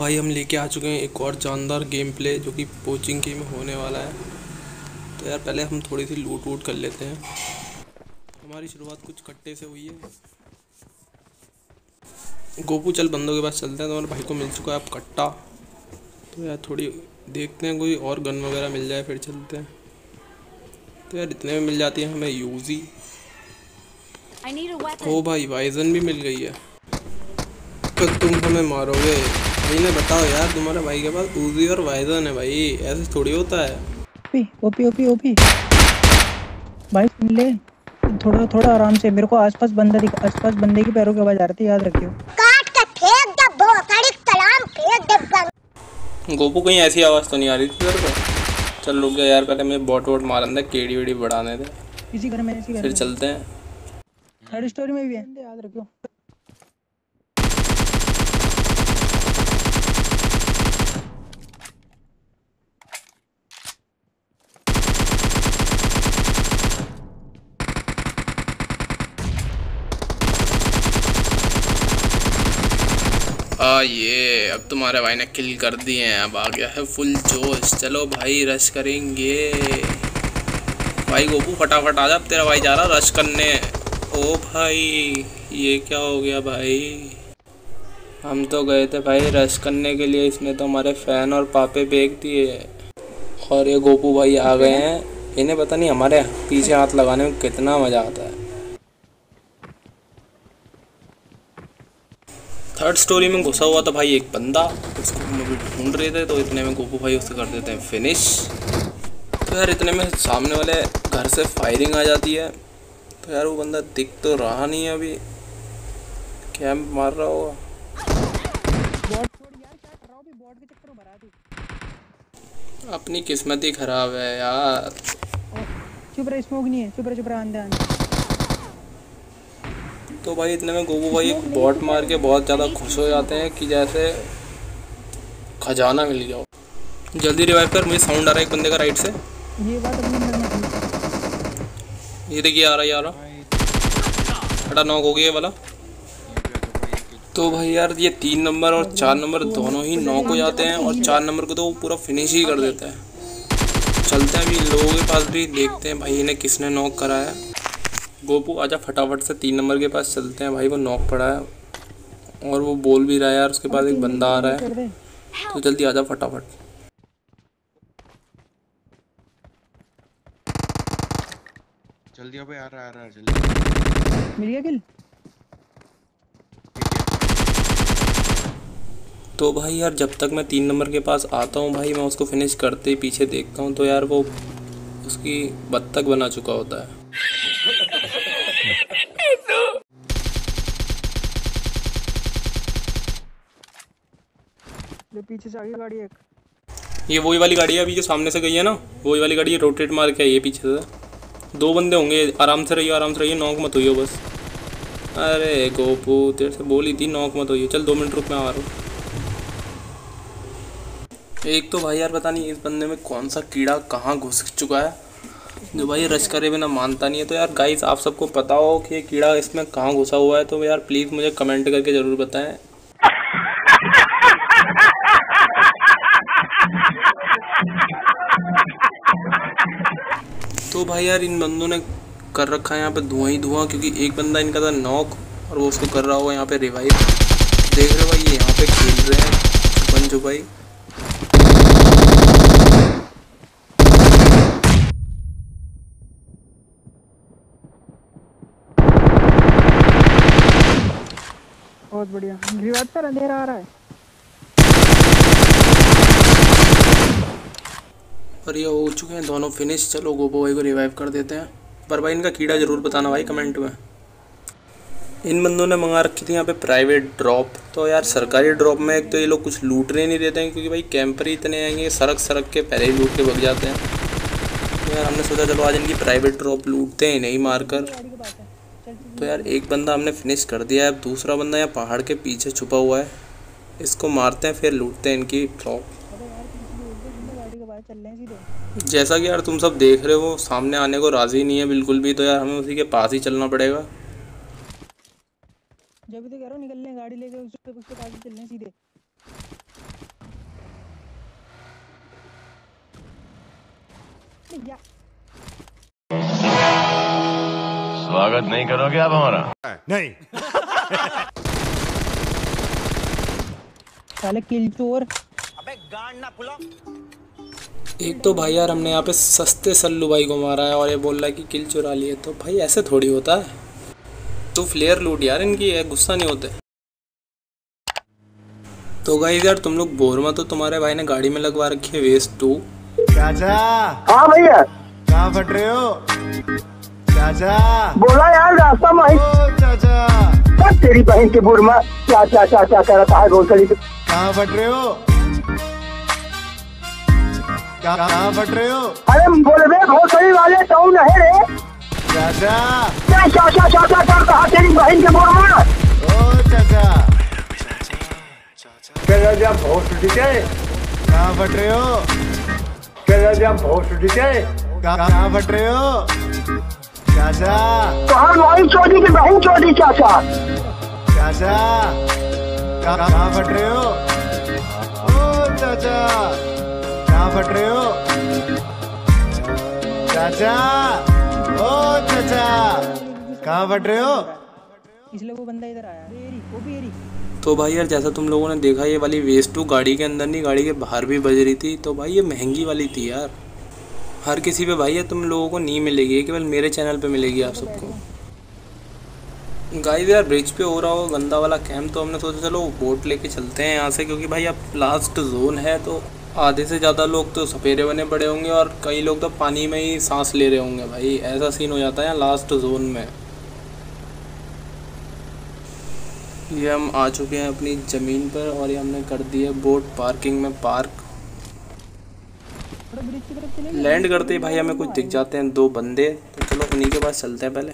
तो भाई हम लेके आ चुके हैं एक और जानदार गेम प्ले जो कि पोचिंग गेम होने वाला है। तो यार पहले हम थोड़ी सी लूट वूट कर लेते हैं। हमारी शुरुआत कुछ कट्टे से हुई है। गोपू चल बंदों के पास चलते हैं। तो हमारे भाई को मिल चुका है अब कट्टा। तो यार थोड़ी देखते हैं कोई और गन वगैरह मिल जाए फिर चलते हैं। तो यार इतने में मिल जाती है हमें यूजी. ओ भाई वाइजन भी मिल गई है। तो तुम हमें मारोगे। भाई ने बताओ यार तुम्हारे भाई के पास ऊजी और वाइजन है भाई ऐसे थोड़ी होता है। OP OP OP OP. भाई सुन ले थोड़ा थोड़ा आराम से मेरे को आसपास बंदा दिख आसपास बंदे की पैरों की आवाज़ आ रही है याद रखियो। काट के फेंक दे भोसड़ी कलाम फेंक दे गोपू कहीं ऐसी आवाज़ तो नहीं आ रही थी तेरे को? चल रुक गया यार पहले मैं बॉट वॉट मारन दे केड़ी वेड़ी बढ़ाने दे। इसी घर में इसी घर फिर चलते हैं। थर्ड स्टोरी में भी है। याद रखियो। ये, अब तुम्हारे भाई ने किल कर दिए हैं, अब आ गया है फुल जोश। चलो भाई रश करेंगे। भाई गोपू, फटाफट आ जा तेरा भाई जा रहा रश करने। ओ भाई, ये क्या हो गया भाई? हम तो गए थे भाई रश करने के लिए, इसने तो हमारे फ़ैन और पापे बेच दिए। और ये गोपू भाई आ गए हैं। इन्हें पता नहीं हमारे पीछे हाथ लगाने में कितना मज़ा आता है। थर्ड स्टोरी में घुसा हुआ था भाई एक बंदा। उसको हम अभी ढूंढ रहे थे तो इतने में गोपू भाई उसे कर देते हैं फिनिश तो यार इतने में सामने वाले घर से फायरिंग आ जाती है। तो यार वो बंदा दिख तो रहा नहीं है अभी। कैंप मार रहा होगा। अपनी किस्मत ही खराब है यार। चुप रहे स्मोक नहीं है। चुप रहे, चुप तो भाई इतने में गोपू भाई एक बॉट मार के बहुत ज़्यादा खुश हो जाते हैं कि जैसे खजाना मिल गया हो। जल्दी रिवाइव कर मुझे साउंड आ रहा है एक बंदे का राइट से। ये बात अपने देखिए आ रहा है आ रहा। हटा नॉक हो गया वाला। तो भाई यार ये तीन नंबर और चार नंबर दोनों ही नॉक हो जाते हैं और चार नंबर को तो वो पूरा फिनिश ही कर देता है। चलते हैं अभी लोगों के पास भी देखते हैं भाई इन्हें किसने नॉक कराया गोपू आजा फटाफट से तीन नंबर के पास चलते हैं। भाई वो नॉक पड़ा है और वो बोल भी रहा है यार उसके पास एक बंदा आ रहा है। तो जल्दी आजा फटाफट। जल्दी अबे आ रहा है, आ रहा जल्दी। मिल गया किल तो भाई यार जब तक मैं तीन नंबर के पास आता हूँ भाई मैं उसको फिनिश करते ही पीछे देखता हूँ तो यार वो उसकी बत्तख बना चुका होता है। ले पीछे से आगे गाड़ी एक। ये वही वाली गाड़ी है अभी जो सामने से गई है ना, वही वाली गाड़ी रोटेट मार के आई है पीछे से। दो बंदे होंगे, आराम से रहिए आराम से रहिए नॉक मत होइए बस। अरे गोपू, तेरे से बोली थी नॉक मत होइए चल दो मिनट रुक, मैं आ रहा हूँ। एक तो भाई यार पता नहीं इस बंदे में कौन सा कीड़ा कहाँ घुस चुका है, जो भाई रश करे बिना मानता नहीं है। तो यार गाइस आप सबको पता हो कि ये कीड़ा इसमें कहाँ घुसा हुआ है तो यार प्लीज़ मुझे कमेंट करके ज़रूर बताएँ। तो भाई यार इन बंदों ने कर रखा है यहाँ पे धुआँ ही धुआँ, क्योंकि एक बंदा इनका था नॉक, और वो उसको कर रहा होगा यहाँ पे रिवाइव देख रहे भाई, ये यहाँ पे खेल रहे हैं। छुपन छुपाई बहुत बढ़िया। रिवाइव कर अंधेरा आ रहा है। और ये हो चुके हैं दोनों फिनिश चलो गोपो भाई को रिवाइव कर देते हैं। पर भाई, इनका कीड़ा ज़रूर बताना भाई कमेंट में। इन बंदों ने मंगा रखी थी यहाँ पे प्राइवेट ड्रॉप तो यार, सरकारी ड्रॉप में एक तो ये लोग कुछ लूटने नहीं देते हैं, क्योंकि भाई कैंपर ही इतने आएँगे सड़क सड़क के पहले ही लूट के भग जाते हैं। तो यार, हमने सोचा, चलो, आज इनकी प्राइवेट ड्रॉप लूटते हैं नहीं मार कर तो यार, एक बंदा हमने फिनिश कर दिया है, अब दूसरा बंदा यहाँ पहाड़ के पीछे छुपा हुआ है। इसको मारते हैं, फिर लूटते हैं इनकी ड्रॉप जैसा कि यार तुम सब देख रहे हो सामने आने को राज़ी नहीं है बिल्कुल भी तो यार हमें उसी के पास ही चलना पड़ेगा। जब तो कह रहा हूँ निकल लें गाड़ी लेके उसके उसके पास ही चलने सीधे। स्वागत नहीं करोगे आप हमारा? नहीं। साले किल चोर। अबे गांड ना पुला एक तो भाई यार हमने यहाँ पे सस्ते सल्लू भाई को मारा है और ये बोल रहा है कि किल चुरा लिए। तो भाई ऐसे थोड़ी होता है। तो फ्लेयर लूट यार इनकी है गुस्सा नहीं होते। तो गाइस यार तुम लोग बोर मत हो तुम्हारे भाई ने गाड़ी में लगवा रखी है वेस्ट टू चाचा। हाँ भैया। कहाँ फट रहे हो? चाचा। बोला यार रास्ता में ओ चाचा। तेरी बहन के बुरमा क्या क्या क्या क्या कर रहा है भोसड़ी कहाँ फट रहे हो? कहाँ कहाँ फट रहे हो? अरे बोले बे भोसड़ी वाले तो नहीं रे। चाचा। क्या क्या क्या क्या क्या कर रहा है तेरी बहन के बुरमा ओ चाचा। चलो जब भोसड़ी के कहाँ फट रहे हो? चलो जब भोसड़ी के कहाँ कहाँ फट रहे हो? चाचा। तो हम वही चोरी की बहन चोरी चाचा। चाचा। कहाँ कहाँ फट रहे हो? ओ चाचा। कहाँ फट रहे हो? चाचा ओ चाचा कहाँ फट रहे हो? इसलिए वो बंदा इधर आया। एरी वो भी एरी तो भाई यार जैसा तुम लोगों ने देखा ये वाली वेस्ट टू गाड़ी के अंदर नहीं गाड़ी के बाहर भी बज रही थी तो भाई ये महँगी वाली थी यार। हर किसी पे भाई ये तुम लोगों को नहीं मिलेगी ये केवल मेरे चैनल पे मिलेगी आप सबको। गाइस यार ब्रिज पे हो रहा हो गंदा वाला कैंप तो हमने सोचा चलो बोट लेके चलते हैं यहाँ से क्योंकि भाई अब लास्ट जोन है तो आधे से ज़्यादा लोग तो सपेरे बने पड़े होंगे और कई लोग तो पानी में ही सांस ले रहे होंगे भाई। ऐसा सीन हो जाता है लास्ट जोन में। ये हम आ चुके हैं अपनी ज़मीन पर और ये हमने कर दी है बोट पार्किंग में पार्क लैंड करते ही भाई हमें कुछ दिख जाते हैं दो बंदे। तो चलो उन्हीं के पास चलते हैं पहले।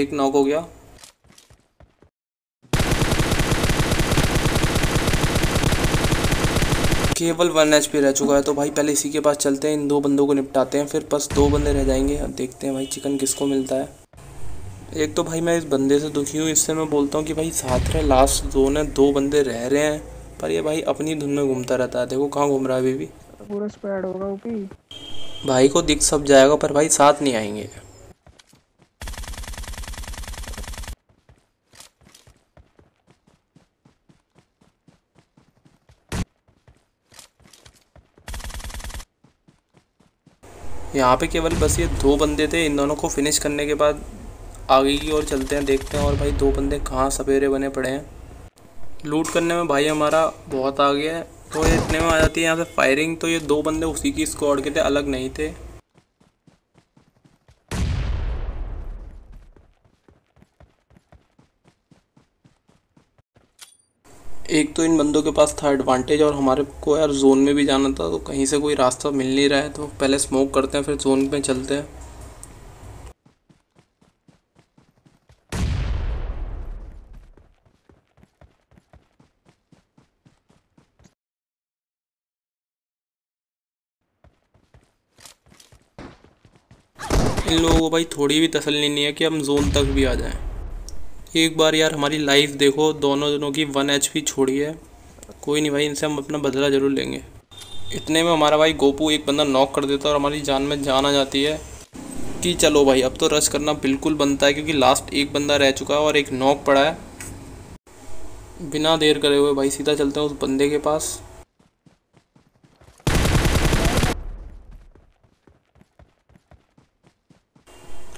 एक नॉक हो गया। केवल वन एचपी रह चुका है तो भाई पहले इसी के पास चलते हैं इन दो बंदों को निपटाते हैं फिर बस दो बंदे रह जाएँगे अब देखते हैं भाई चिकन किसको मिलता है। एक तो भाई मैं इस बंदे से दुखी हूँ इससे मैं बोलता हूँ कि भाई साथ रहे लास्ट जोन है दो बंदे रह रहे हैं पर ये भाई अपनी धुन में घूमता रहता है देखो कहाँ घूम रहा है अभी भी। पूरा स्क्वाड होगा भाई को दिख सब जाएगा पर भाई साथ नहीं आएँगे। यहाँ पे केवल बस ये दो बंदे थे, इन दोनों को फिनिश करने के बाद आगे की ओर चलते हैं, देखते हैं, और भाई दो बंदे कहाँ सवेरे बने पड़े हैं। लूट करने में भाई हमारा बहुत आगे है तो ये इतने में आ जाती है यहाँ से फायरिंग तो ये दो बंदे उसी की स्क्वाड के थे, अलग नहीं थे। एक तो इन बंदों के पास था एडवांटेज और हमारे को यार जोन में भी जाना था तो कहीं से कोई रास्ता मिल नहीं रहा है तो पहले स्मोक करते हैं, फिर जोन में चलते हैं। इन लोगों को भाई थोड़ी भी तसल्ली नहीं है कि हम जोन तक भी आ जाएँ। एक बार यार हमारी लाइफ देखो, दोनों जनों की वन एच पी छोड़ी है कोई नहीं भाई, इनसे हम अपना बदला ज़रूर लेंगे। इतने में हमारा भाई गोपू एक बंदा नॉक कर देता है और हमारी जान में जान आ जाती है कि चलो भाई, अब तो रश करना बिल्कुल बनता है क्योंकि लास्ट एक बंदा रह चुका है और एक नॉक पड़ा है। बिना देर करे हुए भाई, सीधा चलते हैं उस बंदे के पास।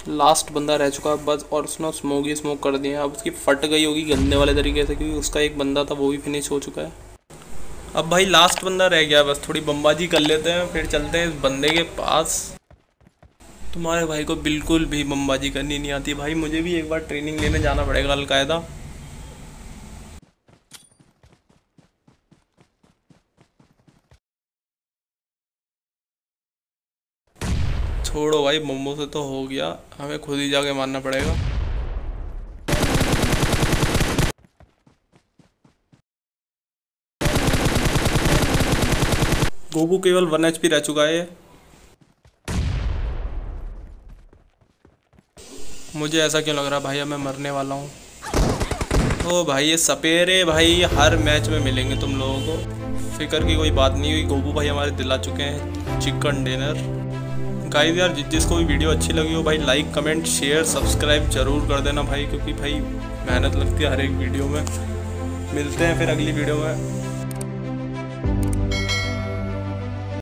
लास्ट बंदा रह चुका है बस और उसने स्मोक ही स्मोक कर दिया। अब उसकी फट गई होगी गंदे वाले तरीके से, क्योंकि उसका एक बंदा था, वो भी फिनिश हो चुका है। अब भाई लास्ट बंदा रह गया, बस थोड़ी बम्बाजी कर लेते हैं, फिर चलते हैं इस बंदे के पास। तुम्हारे भाई को बिल्कुल भी बम्बाजी करनी नहीं आती। भाई मुझे भी एक बार ट्रेनिंग लेने जाना पड़ेगा, अलकायदा। छोड़ो भाई मोमो से तो हो गया। हमें खुद ही जाके मारना पड़ेगा। गोबू केवल वन एचपी रह चुका है। मुझे ऐसा क्यों लग रहा भाई मैं मरने वाला हूँ? ओ भाई, ये सपेरे भाई, हर मैच में मिलेंगे तुम लोगों को। फ़िक्र की कोई बात नहीं हुई गोबू भाई हमारे दिला चुके हैं। Chicken dinner. गाइस यार जिसको भी वीडियो अच्छी लगी हो भाई लाइक कमेंट शेयर सब्सक्राइब ज़रूर कर देना भाई, क्योंकि भाई मेहनत लगती है हर एक वीडियो में। मिलते हैं फिर अगली वीडियो में।